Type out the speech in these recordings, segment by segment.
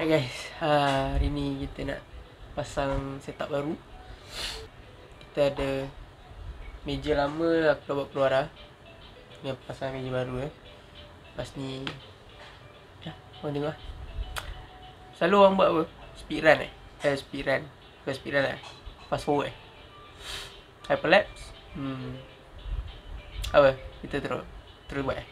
Alright guys, ha, hari ni kita nak pasang setup baru. Kita ada meja lama aku dah buat keluar dah. Ni aku pasang meja baru eh. Lepas ni Ya, korang tengok lah Selalu orang buat apa? Speed run eh? Eh, speed run. Bukan speed run lah Fast forward eh? Hyperlapse. Hmm. Apa? Kita terus Terus buat eh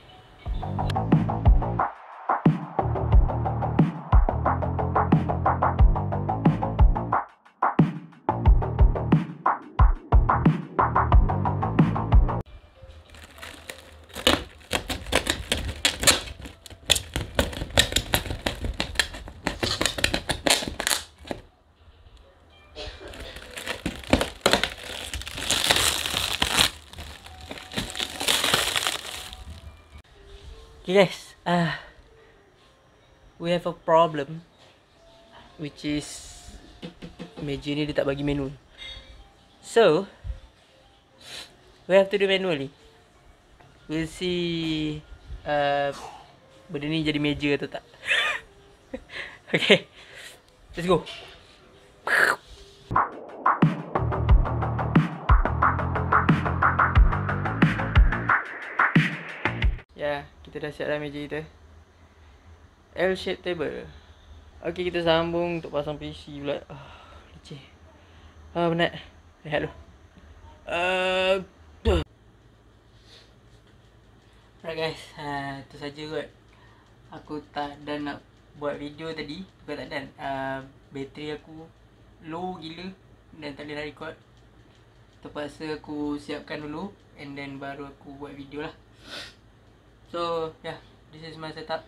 Okay guys, uh, we have a problem which is meja ni dia tak bagi manual. So, we have to do manually. We'll see uh, benda ni jadi meja atau tak. okay, let's go. Ya, kita dah siap dah meja kita. L-shape table. Okey, kita sambung untuk pasang PC pula. Ah, leceh. Ah, penat. Rehat dulu. Uh, Alright guys, ha, itu saja kot. Aku tak dan nak buat video tadi. Bukan tak dan. Uh, bateri aku low gila dan tak boleh nak record. Terpaksa aku siapkan dulu and then baru aku buat video lah. So yeah, this is my setup.